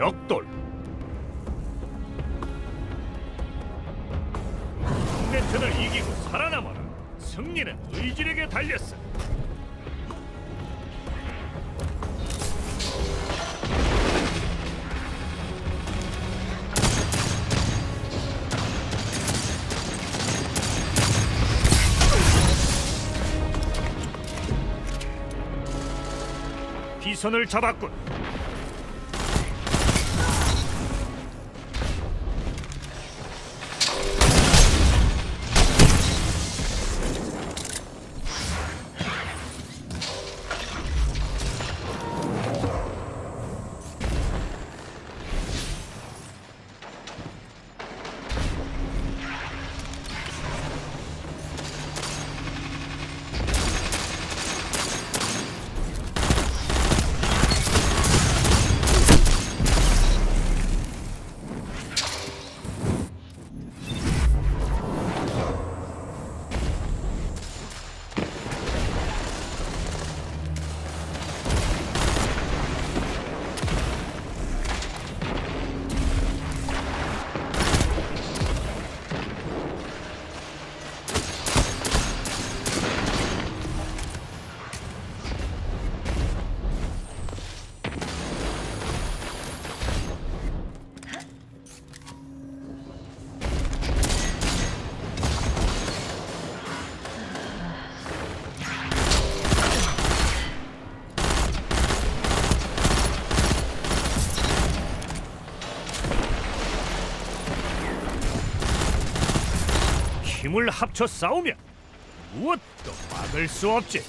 벽돌. 흉내천을 이기고 살아남아라. 승리는 의질에게 달렸어. 비선을 잡았군 힘을 합쳐 싸우면 무엇도 막을 수 없지.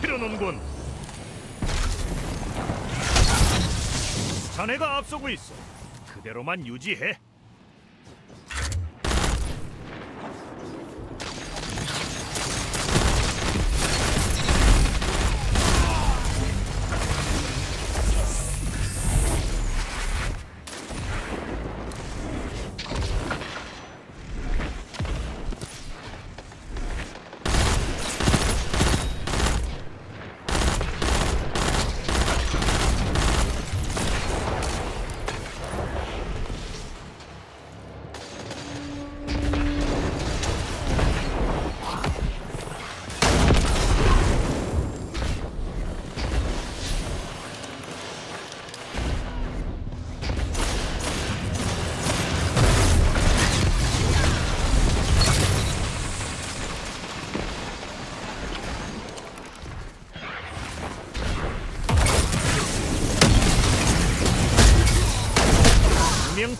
치르는군. 자네가 앞서고 있어. 그대로만 유지해.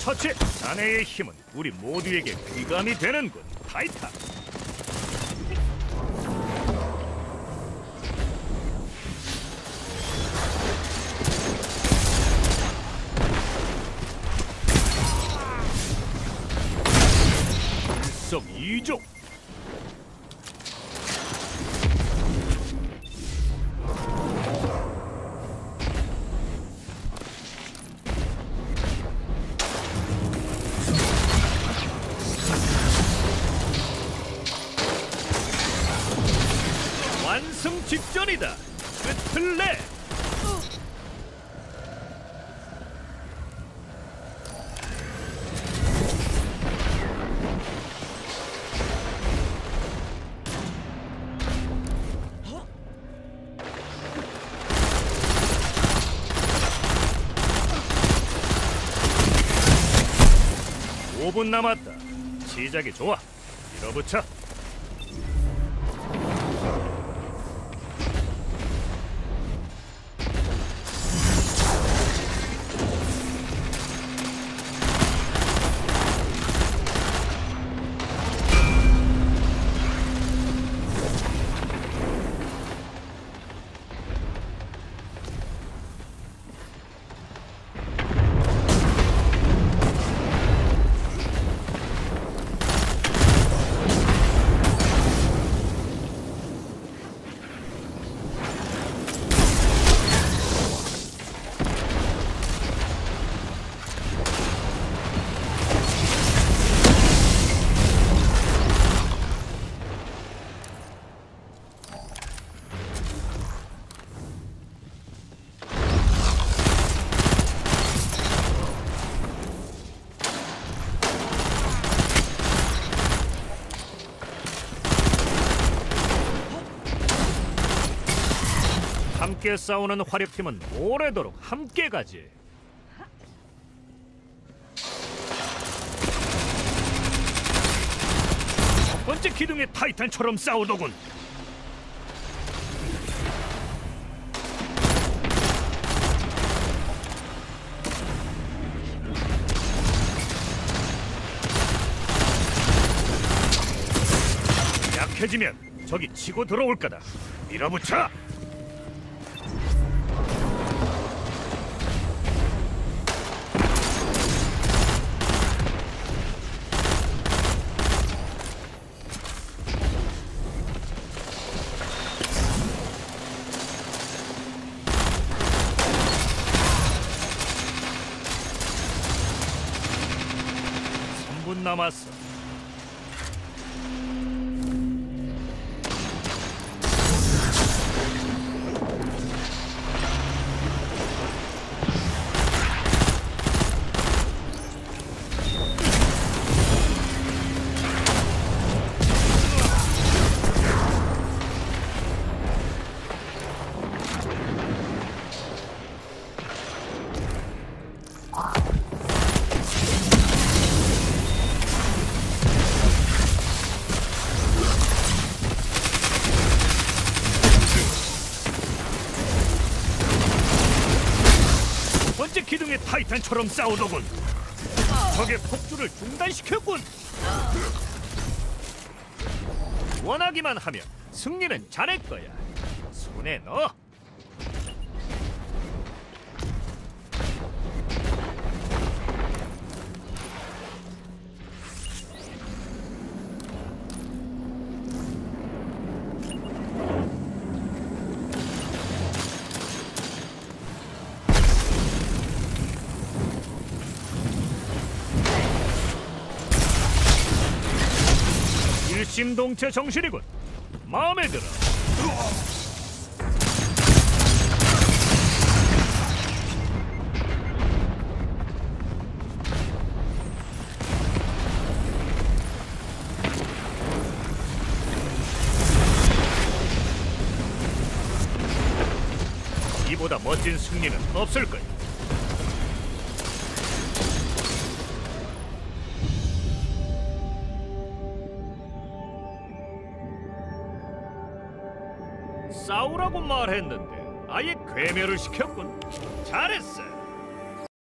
처치. 자네의 힘은 우리 모두에게 귀감이 되는군 타이탄 시간이다. 끝을 내. 남았다. 시작이 좋아. 밀어붙여. 함께 싸우는 화력팀은 오래도록 함께 가지. 첫 번째 기둥의 타이탄처럼 싸우더군. 약해지면 저기 치고 들어올 거다. 밀어붙여. 分なます。 타이탄처럼 싸우더군. 적의 폭주를 중단시켰군. 원하기만 하면 승리는 자네 거야. 손에 넣어. 일심동체 정신이군. 마음에 들어. 이보다 멋진 승리는 없을 거야. 싸우라고 말했는데 아예 괴멸을 시켰군. 잘했어.